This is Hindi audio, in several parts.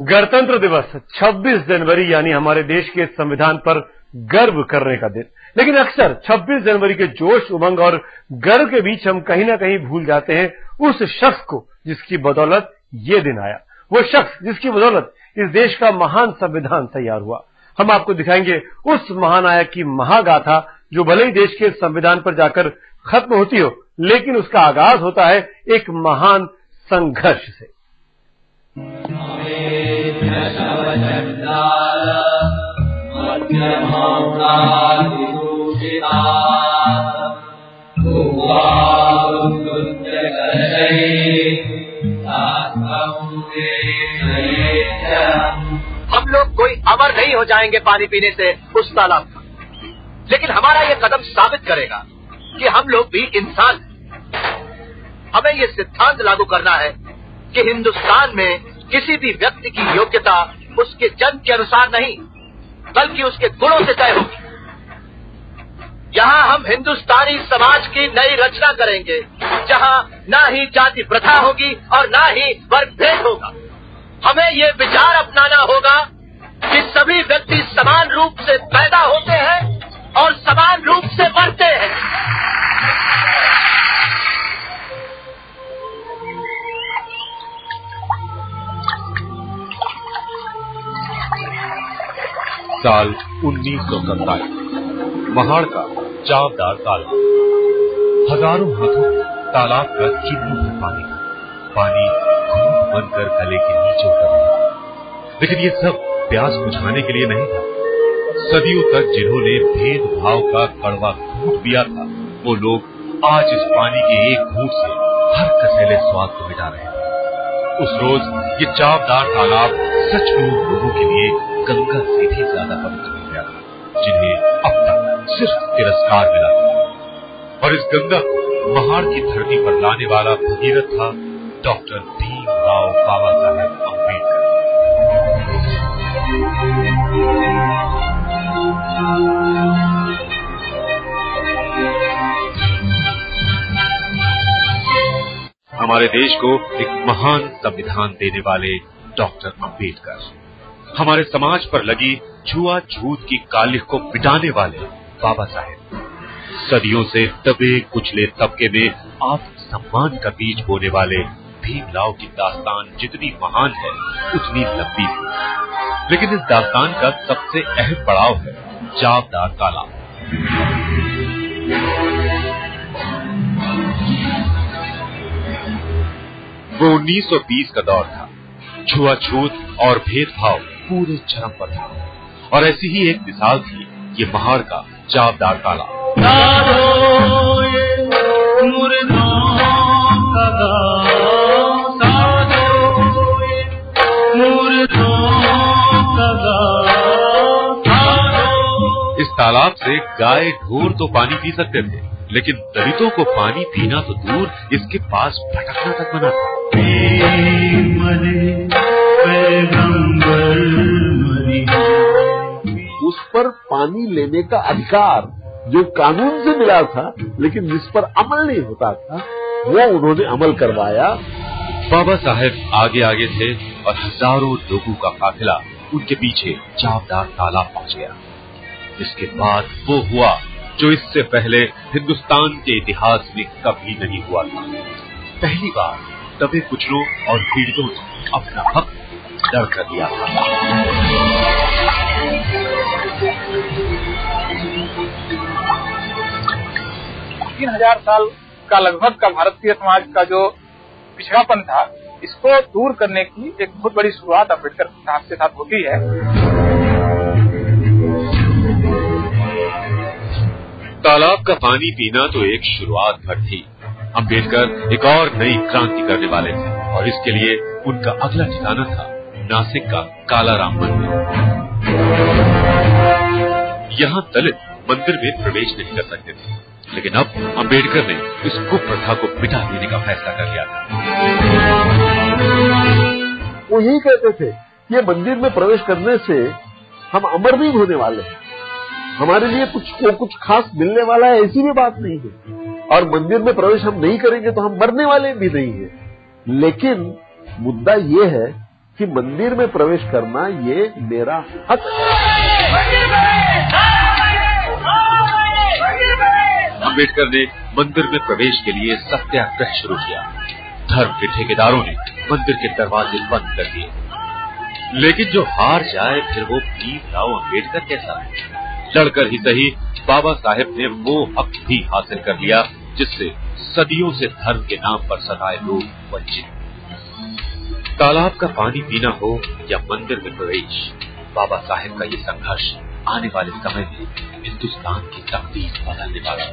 गणतंत्र दिवस 26 जनवरी, यानी हमारे देश के संविधान पर गर्व करने का दिन। लेकिन अक्सर 26 जनवरी के जोश, उमंग और गर्व के बीच हम कहीं ना कहीं भूल जाते हैं उस शख्स को जिसकी बदौलत ये दिन आया। वो शख्स जिसकी बदौलत इस देश का महान संविधान तैयार हुआ। हम आपको दिखाएँगे उस महानायक की महागाथा जो भले ही देश के संविधान पर जाकर खत्म होती हो, लेकिन उसका आगाज़ होता है एक महान संघर्ष से। हम लोग कोई अमर नहीं हो जाएँगे पानी पीने से, उस तालाब का लेकिन हमारा ये कदम साबित करेगा कि हम लोग भी इंसान हमें ये सिद्धांत लागू करना है कि हिंदुस्तान में किसी भी व्यक्ति की योग्यता उसके जन्म के अनुसार नहीं, बल्कि उसके गुणों से तय होगी। यहाँ हम हिंदुस्तानी समाज की नई रचना करेंगे, जहाँ न ही जाति प्रथा होगी और न ही वर्ग भेद होगा। हमें ये विचार अपनाना होगा कि सभी व्यक्ति समान रूप से पैदा साल उन्नीस सौ सत्ताईस। का चावदार तालाब हज़ारों हाथों तालाब का चुल्लू है पानी। पानी घूट बनकर गले के नीचे उतर रहा लेकिन ये सब प्यास बुझाने के लिए नहीं था। सदियों तक जिन्होंने भेदभाव का कड़वा घूट दिया था, वो लोग आज इस पानी के एक घूट से हर कसेले स्वाद को मिटा रहे थे उस रोज ये चावदार तालाब सच सचमुच लोगों के लिए गंगा से भी ज़्यादा पवित्र हो गया, जिन्हें अब तक सिर्फ़ तिरस्कार मिला। और इस गंगा को महाड़ की धरती पर लाने वाला भगीरथ था डॉक्टर भीमराव बाबा साहेब अंबेडकर हमारे देश को एक महान संविधान देने वाले डॉक्टर अंबेडकर। हमारे समाज पर लगी छुआछूत की कालिख को मिटाने वाले बाबा साहेब। सदियों से दबे कुचले तबके में आत्म सम्मान का बीज बोने वाले भीमराव की दास्तान जितनी महान है, उतनी लंबी है। लेकिन इस दास्तान का सबसे अहम पड़ाव है जावदार तालाब। वो 1920 का दौर था। छुआछूत और भेदभाव पूरे चरम पर था। और ऐसी ही एक मिसाल थी ये महाड़ का चावदार तालाब इस तालाब से गाय ढोर तो पानी पी सकते थे लेकिन दलितों को पानी पीना तो दूर इसके पास भटकना तक मना था। पर पानी लेने का अधिकार जो कानून से मिला था, लेकिन जिस पर अमल नहीं होता था, वो उन्होंने अमल करवाया। बाबा साहेब आगे आगे थे और हज़ारों लोगों का काफिला उनके पीछे चावदार तालाब पहुँच गया। इसके बाद वो हुआ जो इससे पहले हिंदुस्तान के इतिहास में कभी नहीं हुआ था। पहली बार दबे कुचलों और पीड़ितों ने अपना हक दर्ज कर दिया था। तीन हज़ार साल का लगभग का भारतीय समाज का जो पिछड़ापन था, इसको दूर करने की एक बहुत बड़ी शुरुआत अंबेडकर साहब के साथ होती है। तालाब का पानी पीना तो एक शुरुआत भर थी। अंबेडकर एक और नई क्रांति करने वाले थे और इसके लिए उनका अगला ठिकाना था नासिक का कालाराम मंदिर। यहाँ दलित मंदिर में प्रवेश नहीं कर सकते थे। लेकिन अब अंबेडकर ने इस कुप्रथा को मिटा देने का फैसला कर लिया था। वो यही कहते थे कि मंदिर में प्रवेश करने से हम अमर नहीं होने वाले हैं। हमारे लिए कुछ को कुछ खास मिलने वाला है, ऐसी भी बात नहीं है। और मंदिर में प्रवेश हम नहीं करेंगे तो हम मरने वाले भी नहीं है। लेकिन मुद्दा ये है कि मंदिर में प्रवेश करना ये मेरा हक है। अंबेडकर ने मंदिर में प्रवेश के लिए सत्याग्रह शुरू किया। धर्म के ठेकेदारों ने मंदिर के दरवाजे बंद कर दिए। लेकिन जो हार जाए, फिर वो भीमराव अंबेडकर कैसा लड़कर ही सही, बाबा साहेब ने वो हक भी हासिल कर लिया, जिससे सदियों से धर्म के नाम पर सताए लोग वंचित। तालाब का पानी पीना हो या मंदिर में प्रवेश बाबा साहेब का ये संघर्ष आने वाले समय में हिंदुस्तान की तकदीर बदलने वाला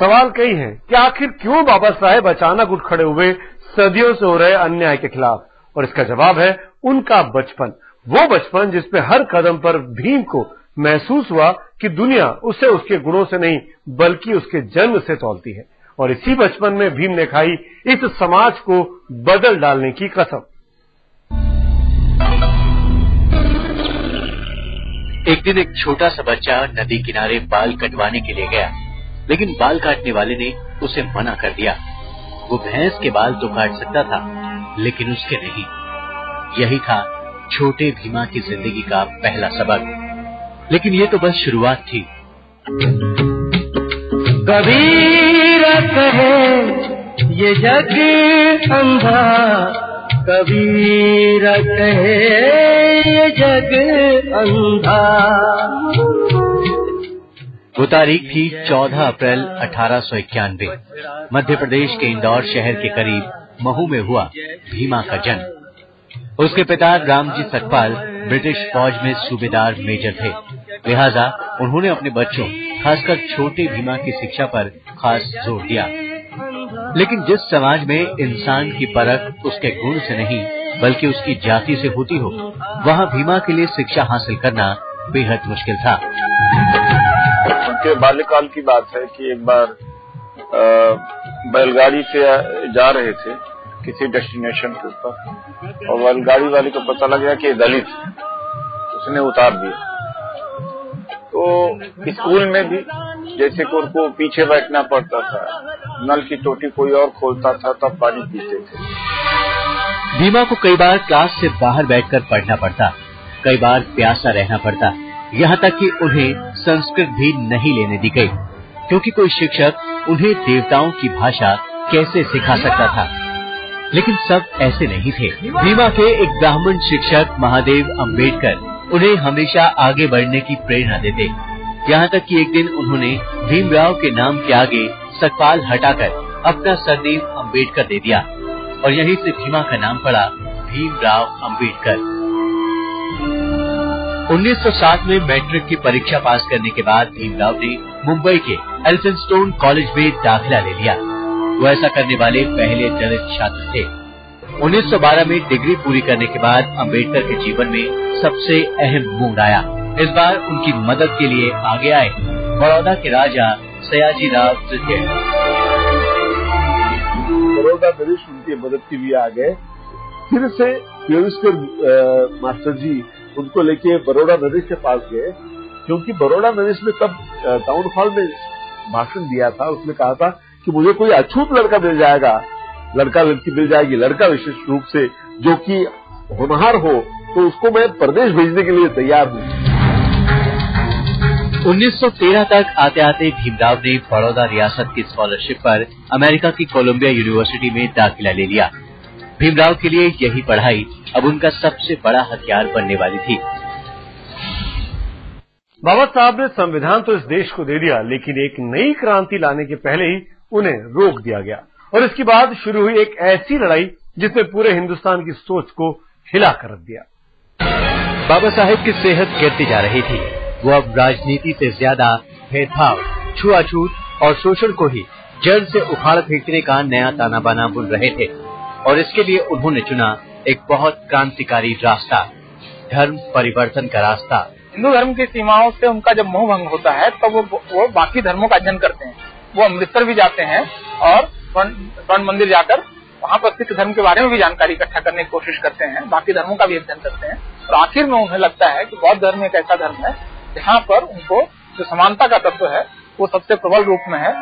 सवाल कई हैं, कि आखिर क्यों बाबा साहेब अचानक उठ खड़े हुए सदियों से हो रहे अन्याय के खिलाफ? और इसका जवाब है, उनका बचपन। वो बचपन जिसपे हर कदम पर भीम को महसूस हुआ कि दुनिया उसे उसके गुणों से नहीं, बल्कि उसके जन्म से तोलती है। और इसी बचपन में भीम ने खाई इस समाज को बदल डालने की कसम। एक दिन एक छोटा सा बच्चा नदी किनारे बाल कटवाने के लिए गया, लेकिन बाल काटने वाले ने उसे मना कर दिया। वो भैंस के बाल तो काट सकता था, लेकिन उसके नहीं। यही था छोटे भीमा की ज़िंदगी का पहला सबक। लेकिन ये तो बस शुरुआत थी। कबीर कहे ये जग अंधा। कबीर कहे ये जग अंधा। वो तारीख थी 14 अप्रैल अठारह सौ इक्यानवे। मध्य प्रदेश के इंदौर शहर के करीब महू में हुआ भीमा का जन्म। उसके पिता रामजी सतपाल ब्रिटिश फौज में सूबेदार मेजर थे। लिहाजा उन्होंने अपने बच्चों, खासकर छोटे भीमा की शिक्षा पर खास ज़ोर दिया। लेकिन जिस समाज में इंसान की परख उसके गुण से नहीं, बल्कि उसकी जाति से होती हो, वहाँ भीमा के लिए शिक्षा हासिल करना बेहद मुश्किल था। उनके बाल्यकाल की बात है कि एक बार बैलगाड़ी से जा रहे थे किसी डेस्टिनेशन के ऊपर, और बैलगाड़ी वाले को पता लग गया कि दलित, उसने उतार दिया। तो स्कूल में भी जैसे कि उनको पीछे बैठना पड़ता था, नल की टोटी कोई और खोलता था, तब पानी पीते थे। भीमा को कई बार क्लास से बाहर बैठकर पढ़ना पड़ता, कई बार प्यासा रहना पड़ता। यहाँ तक कि उन्हें संस्कृत भी नहीं लेने दी गई, क्योंकि कोई शिक्षक उन्हें देवताओं की भाषा कैसे सिखा सकता था? लेकिन सब ऐसे नहीं थे। भीमा के एक ब्राह्मण शिक्षक, महादेव अंबेडकर उन्हें हमेशा आगे बढ़ने की प्रेरणा देते। यहाँ तक कि एक दिन उन्होंने भीमराव के नाम के आगे सकपाल हटाकर अपना सरनेम अंबेडकर दे दिया और यहीं से भीमा का नाम पड़ा भीमराव अंबेडकर। 1907 में मैट्रिक की परीक्षा पास करने के बाद भीमराव ने मुंबई के एल्फिनस्टोन कॉलेज में दाखिला ले लिया। वो ऐसा करने वाले पहले दलित छात्र थे। 1912 में डिग्री पूरी करने के बाद अंबेडकर के जीवन में सबसे अहम मोड़ आया। इस बार उनकी मदद के लिए आगे आए बड़ौदा के राजा सयाजी राव तृतीय बड़ौदा नरेश उनकी मदद के लिए आ गए फिर से योगेश्वर मास्टर जी उनको लेके बड़ौदा नरेश के पास गए। क्योंकि बड़ौदा नरेश ने तब टाउन हॉल में भाषण दिया था, उसने कहा था कि मुझे कोई अछूत लड़का मिल जाएगा। लड़का लड़की मिल जाएगी। लड़का विशेष रूप से जो कि होनहार हो तो उसको मैं प्रदेश भेजने के लिए तैयार हूँ। 1913 तक आते आते भीमराव ने बड़ौदा रियासत की स्कॉलरशिप पर अमेरिका की कोलंबिया यूनिवर्सिटी में दाखिला ले लिया। भीमराव के लिए यही पढ़ाई अब उनका सबसे बड़ा हथियार बनने वाली थी। बाबा साहब ने संविधान तो इस देश को दे दिया लेकिन एक नई क्रांति लाने के पहले ही उन्हें रोक दिया गया। और इसके बाद शुरू हुई एक ऐसी लड़ाई जिसने पूरे हिंदुस्तान की सोच को हिला कर रख दिया। बाबा साहेब की सेहत गिरती जा रही थी। वो अब राजनीति से ज़्यादा भेदभाव छुआछूत और शोषण को ही जड़ से उखाड़ फेंकने का नया ताना बाना बुन रहे थे। और इसके लिए उन्होंने चुना एक बहुत क्रांतिकारी रास्ता धर्म परिवर्तन का रास्ता। हिंदू धर्म की सीमाओं से उनका जब मोह भंग होता है तब वो वो बाकी धर्मों का अध्ययन करते हैं। वो अमृतसर भी जाते हैं और स्वर्ण मंदिर जाकर वहाँ पर सिख धर्म के बारे में भी जानकारी इकट्ठा करने की कोशिश करते हैं बाकी धर्मों का भी अध्ययन करते हैं। और आखिर में उन्हें लगता है कि बौद्ध धर्म एक ऐसा धर्म है जहाँ पर उनको जो समानता का तत्व है वो सबसे प्रबल रूप में है।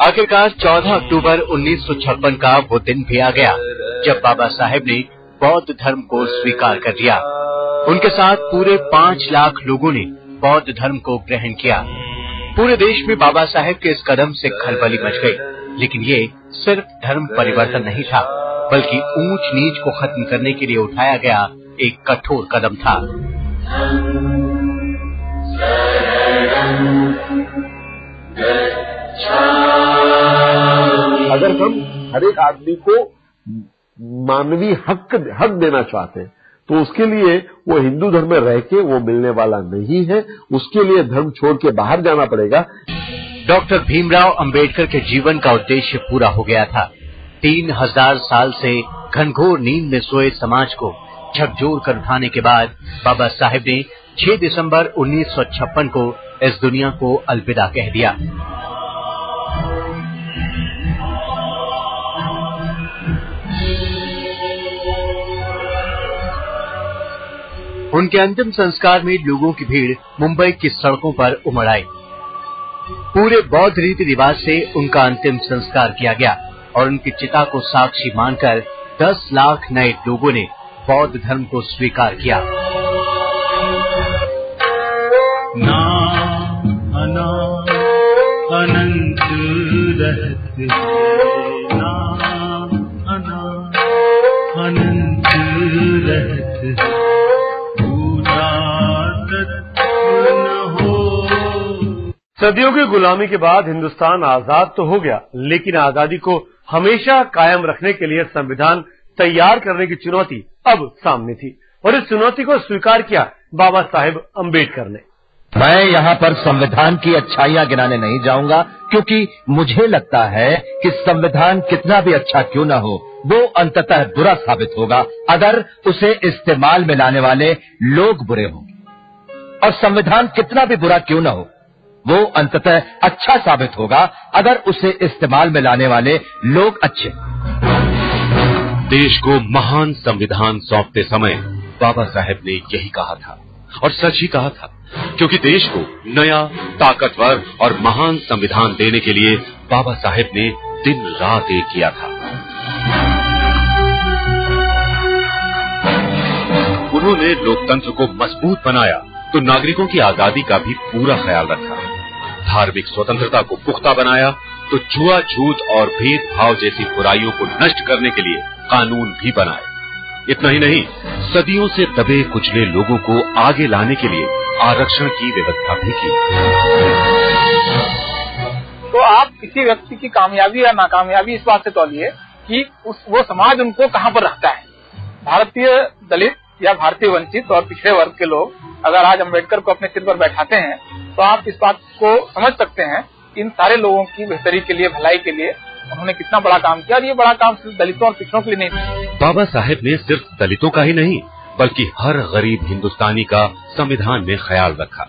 आखिरकार 14 अक्टूबर 1956 का वो दिन भी आ गया जब बाबा साहेब ने बौद्ध धर्म को स्वीकार कर लिया। उनके साथ पूरे पाँच लाख लोगों ने बौद्ध धर्म को ग्रहण किया। पूरे देश में बाबा साहेब के इस कदम से खलबली मच गई। लेकिन ये सिर्फ़ धर्म परिवर्तन नहीं था, बल्कि ऊंच नीच को खत्म करने के लिए उठाया गया एक कठोर कदम था। अगर हम हर एक आदमी को मानवीय हक हक देना चाहते हैं। तो उसके लिए वो हिंदू धर्म में रह के वो मिलने वाला नहीं है। उसके लिए धर्म छोड़ के बाहर जाना पड़ेगा। डॉक्टर भीमराव अंबेडकर के जीवन का उद्देश्य पूरा हो गया था। तीन हज़ार साल से घनघोर नींद में सोए समाज को झकझोर कर उठाने के बाद बाबा साहेब ने 6 दिसंबर 1956 को इस दुनिया को अलविदा कह दिया। उनके अंतिम संस्कार में लोगों की भीड़ मुंबई की सड़कों पर उमड़ आई। पूरे बौद्ध रीति रिवाज से उनका अंतिम संस्कार किया गया और उनकी चिता को साक्षी मानकर 10 लाख नए लोगों ने बौद्ध धर्म को स्वीकार किया। अनंत रहते। सदियों की गुलामी के बाद हिंदुस्तान आज़ाद तो हो गया, लेकिन आज़ादी को हमेशा कायम रखने के लिए संविधान तैयार करने की चुनौती अब सामने थी, और इस चुनौती को स्वीकार किया बाबा साहेब अंबेडकर ने। मैं यहाँ पर संविधान की अच्छाइयाँ गिनाने नहीं जाऊँगा, क्योंकि मुझे लगता है कि संविधान कितना भी अच्छा क्यों न हो, वो अंततः बुरा साबित होगा, अगर उसे इस्तेमाल में लाने वाले लोग बुरे हों। और संविधान कितना भी बुरा क्यों न हो वो अंततः अच्छा साबित होगा अगर उसे इस्तेमाल में लाने वाले लोग अच्छे। देश को महान संविधान सौंपते समय बाबा साहेब ने यही कहा था और सच ही कहा था, क्योंकि देश को नया, ताकतवर और महान संविधान देने के लिए बाबा साहेब ने दिन रात एक किया था। उन्होंने लोकतंत्र को मज़बूत बनाया तो नागरिकों की आज़ादी का भी पूरा ख्याल रखा। धार्मिक स्वतंत्रता को पुख्ता बनाया तो झूठ और भेदभाव जैसी बुराइयों को नष्ट करने के लिए कानून भी बनाए। इतना ही नहीं, सदियों से दबे कुचले लोगों को आगे लाने के लिए आरक्षण की व्यवस्था भी की। तो आप किसी व्यक्ति की कामयाबी या नाकामयाबी इस बात से तौलिए कि उस, वो समाज उनको कहाँ पर रखता है? भारतीय दलित या भारतीय वंचित और पिछड़े वर्ग के लोग अगर आज अंबेडकर को अपने सिर पर बैठाते हैं तो आप इस बात को समझ सकते हैं इन सारे लोगों की बेहतरी के लिए, भलाई के लिए उन्होंने कितना बड़ा काम किया। और ये बड़ा काम सिर्फ़ दलितों और पिछड़ों के लिए नहीं। बाबा साहेब ने सिर्फ़ दलितों का ही नहीं, बल्कि हर गरीब हिंदुस्तानी का संविधान में ख्याल रखा।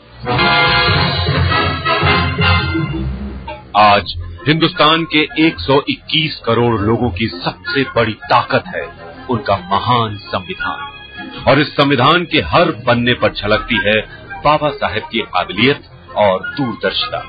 आज हिंदुस्तान के 121 करोड़ लोगों की सबसे बड़ी ताकत है उनका महान संविधान। और इस संविधान के हर पन्ने पर छलकती है बाबा साहेब की काबिलियत और दूरदर्शिता